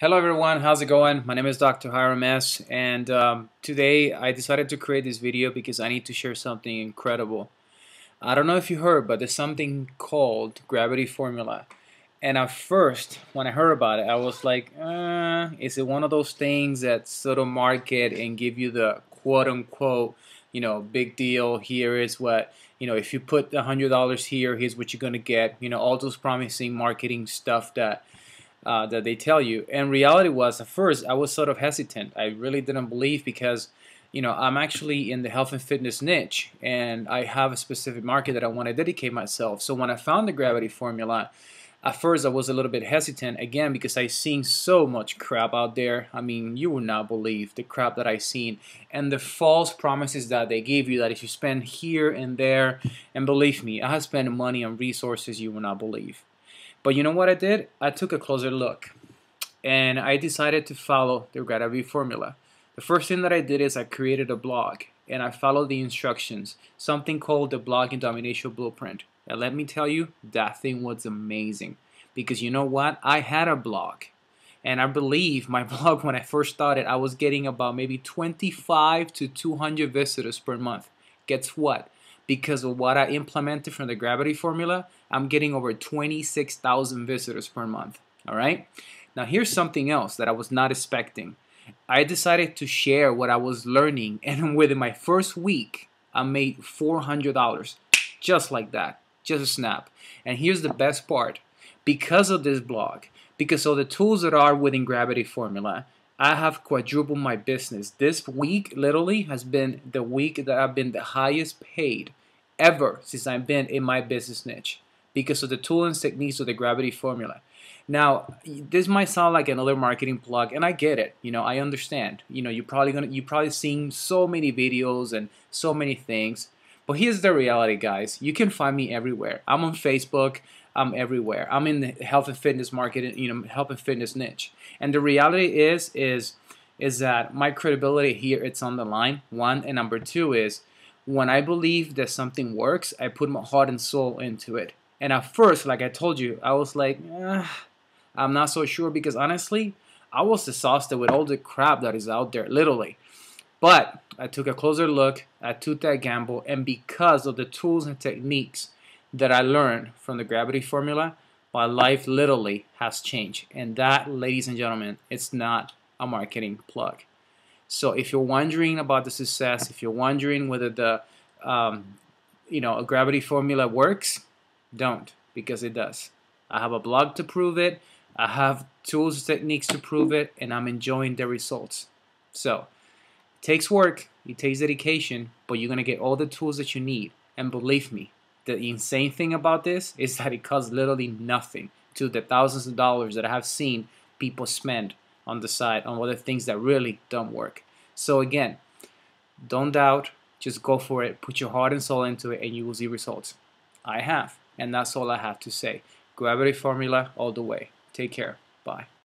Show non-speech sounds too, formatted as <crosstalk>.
Hello everyone, how's it going? My name is Dr. Hiram S. and um, today I decided to create this video because I need to share something incredible. I don't know if you heard, but there's something called gravity formula. And at first, when I heard about it, I was like, uh, is it one of those things that sort of market and give you the quote unquote, you know, big deal, here is what, you know, if you put $100 here, here's what you're going to get, you know, all those promising marketing stuff that uh, that they tell you. And reality was, at first, I was sort of hesitant. I really didn't believe because, you know, I'm actually in the health and fitness niche, and I have a specific market that I want to dedicate myself. So when I found the gravity formula, at first I was a little bit hesitant again because I seen so much crap out there. I mean, you would not believe the crap that I seen and the false promises that they give you that if you spend here and there, and believe me, I have spent money on resources you will not believe. But you know what I did? I took a closer look and I decided to follow the gravity formula. The first thing that I did is I created a blog and I followed the instructions, something called the Blog Blogging Domination Blueprint. And let me tell you, that thing was amazing. Because you know what? I had a blog. And I believe my <laughs> blog, when I first started, I was getting about maybe 25 to 200 visitors per month. Guess what? Because of what I implemented from the gravity formula, I'm getting over 26,000 visitors per month. All right. Now here's something else that I was not expecting. I decided to share what I was learning, <laughs> and within my first week, I made $400 just like that, just a snap. And here's the best part because of this blog, because of the tools that are within Gravity Formula, I have quadrupled my business. This week literally has been the week that I've been the highest paid ever since I've been in my business niche because of the tools and techniques of the gravity formula. Now, this might sound like another marketing plug, and I get it. You know, I understand. You know, you're probably gonna you probably seen so many videos and so many things. But here's the reality, guys. You can find me everywhere. I'm on Facebook. I'm everywhere. I'm in the health and fitness market, you know, health and fitness niche. And the reality is, is, is that my credibility here, it's on the line. One and number two is when I believe that something works, I put my heart and soul into it. And at first, like I told you, I was like, eh, I'm not so sure because honestly, I was exhausted with all the crap that is out there, literally. But I took a closer look, I took that gamble, and because of the tools and techniques that I learned from the gravity formula, my life literally has changed. And that, ladies and gentlemen, it's not a marketing plug. So if you're wondering about the success, if you're wondering whether the um, you know a gravity formula works, don't because it does. I have a blog to prove it. I have tools, techniques to prove it, and I'm enjoying the results. So it takes work, it takes dedication, but you're gonna get all the tools that you need. And believe me, the insane thing about this is that it costs literally nothing to the thousands of dollars that I have seen people spend on the side on other things that really don't work. So again, don't doubt, just go for it, put your heart and soul into it, and you will see results. I have, and that's all I have to say. Gravity formula all the way. Take care. Bye.